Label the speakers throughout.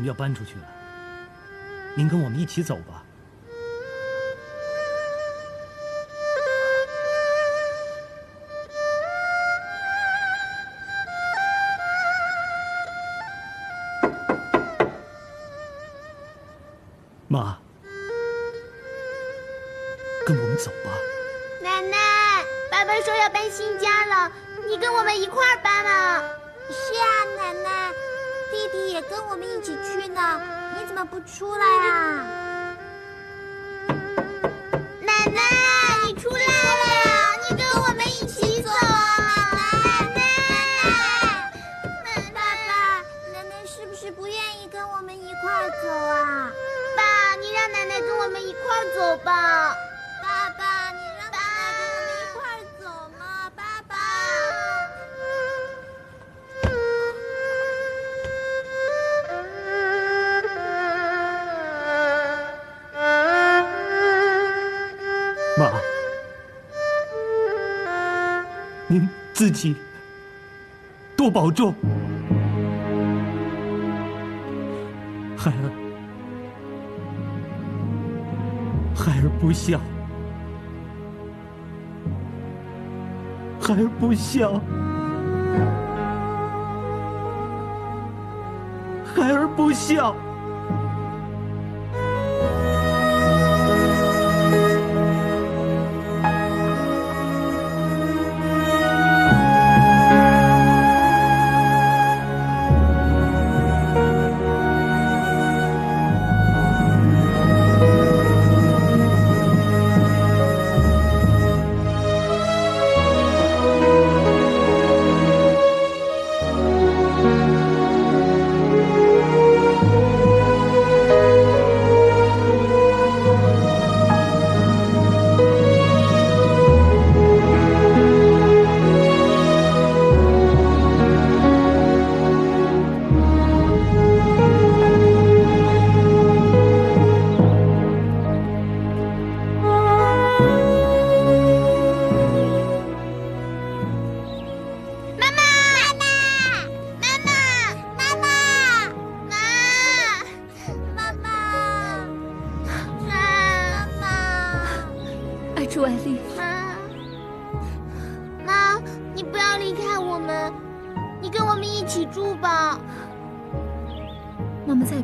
Speaker 1: 们要搬出去了，您跟我们一起走吧。妈，跟我们走吧。
Speaker 2: 奶奶，爸爸说要搬新家了，你跟我们一块儿搬啊？
Speaker 3: 是啊，奶奶，弟弟也跟我们一起去呢，你怎么不出来啊？
Speaker 2: 奶奶，你出来了！你跟我们一起走啊！奶奶，
Speaker 3: 爸爸，奶奶是不是不愿意跟我们一块走啊？
Speaker 2: 爸，你让奶奶跟我们一块走吧。
Speaker 1: 妈，您自己多保重。孩儿，孩儿不孝，孩儿不孝，孩儿不孝。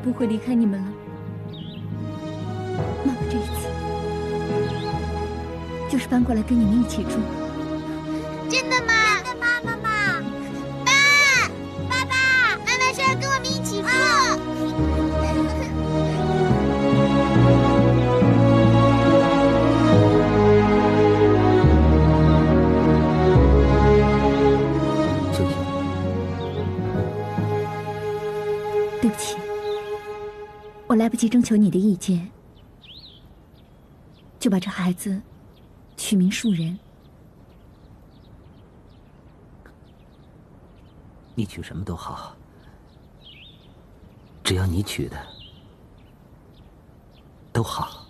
Speaker 2: 不
Speaker 4: 会离开你们了。妈妈这一次就是搬过来跟你们一起住。
Speaker 2: 真的吗？
Speaker 4: 不及征求你的意见，就把这孩子取名树人。
Speaker 5: 你取什么都好，只要你取的都好。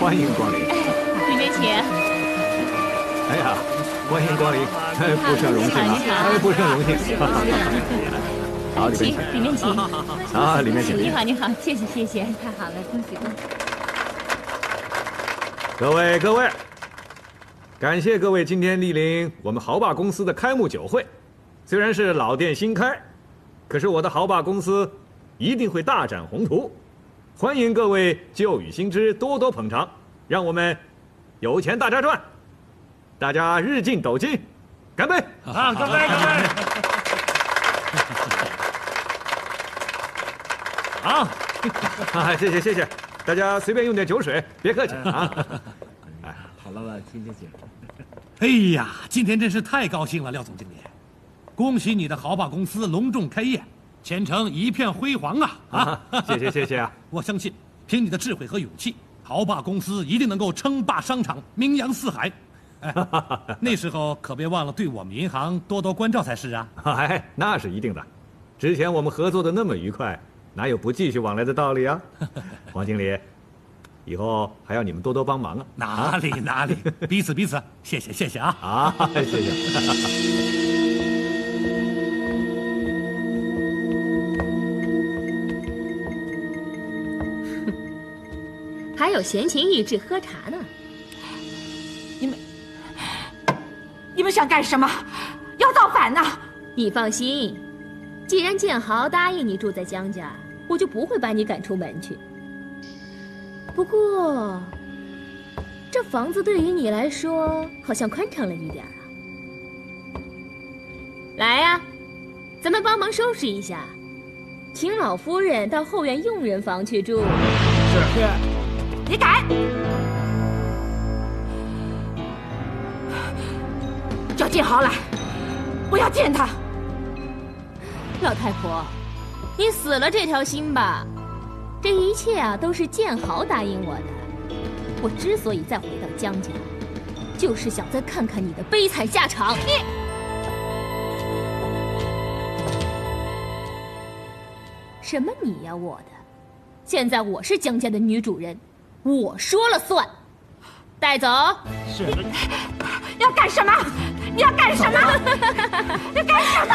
Speaker 6: 欢迎光临。
Speaker 7: 里面请。
Speaker 6: 哎呀，欢迎光临，哎，不胜荣幸啊，哎，不胜荣幸。好，里面请，
Speaker 7: 里面请。
Speaker 6: 啊，里面请。
Speaker 7: 你好，你好，谢谢谢谢，太好了，恭喜恭喜。
Speaker 6: 各位各位，感谢各位今天莅临我们豪霸公司的开幕酒会。虽然是老店新开，可是我的豪霸公司一定会大展宏图。欢迎各位旧雨新知多多捧场，让我们有钱大家赚，大家日进斗金，干杯！
Speaker 1: 啊，干杯，干杯！好，
Speaker 6: 啊，谢谢谢谢，大家随便用点酒水，别客气啊。
Speaker 1: 好了了，请请请。哎呀，今天真是太高兴了，廖总经理，恭喜你的豪霸公司隆重开业，前程一片辉煌啊！啊，
Speaker 6: 谢谢谢谢啊！
Speaker 1: 我相信，凭你的智慧和勇气，豪霸公司一定能够称霸商场，名扬四海。哎，那时候可别忘了对我们银行多多关照才是啊！
Speaker 6: 哎，那是一定的。之前我们合作的那么愉快，哪有不继续往来的道理啊？王经理，以后还要你们多多帮忙啊！
Speaker 1: 哪里哪里，彼此彼此，谢谢谢谢啊！
Speaker 6: 啊，谢谢。
Speaker 7: 还有闲情逸致喝茶呢。
Speaker 8: 你们，你们想干什么？要造反呐！
Speaker 7: 你放心，既然建豪答应你住在江家，我就不会把你赶出门去。不过，这房子对于你来说好像宽敞了一点啊。来呀，咱们帮忙收拾一下，请老夫人到后院佣人房去住。
Speaker 1: 是。
Speaker 8: 你敢！叫建豪来，我要见他。
Speaker 7: 老太婆，你死了这条心吧！这一切啊，都是建豪答应我的。我之所以再回到江家，就是想再看看你的悲惨下场。你什么你呀，我的！现在我是江家的女主人。我说了算，带走。
Speaker 1: 是。
Speaker 8: 要干什么？你要干什么？要干什
Speaker 1: 么？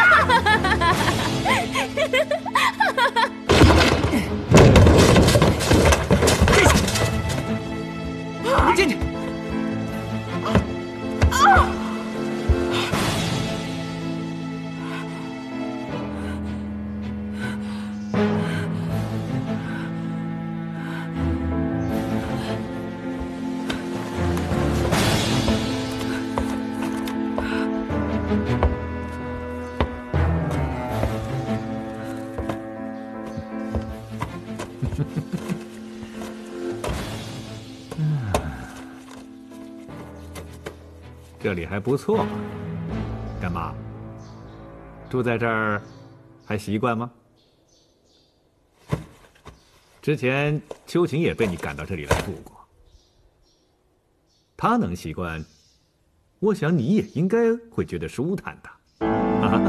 Speaker 6: 这里还不错，干妈。住在这儿还习惯吗？之前秋晴也被你赶到这里来住过，她能习惯，我想你也应该会觉得舒坦的。啊！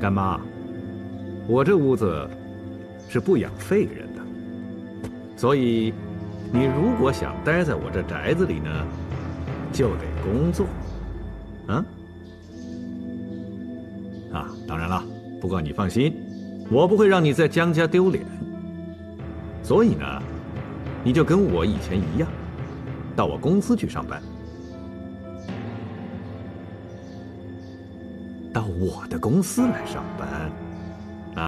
Speaker 6: 干妈。我这屋子是不养废人的，所以你如果想待在我这宅子里呢，就得工作，啊？啊，当然了，不过你放心，我不会让你在江家丢脸。所以呢，你就跟我以前一样，到我公司去上班，到我的公司来上班。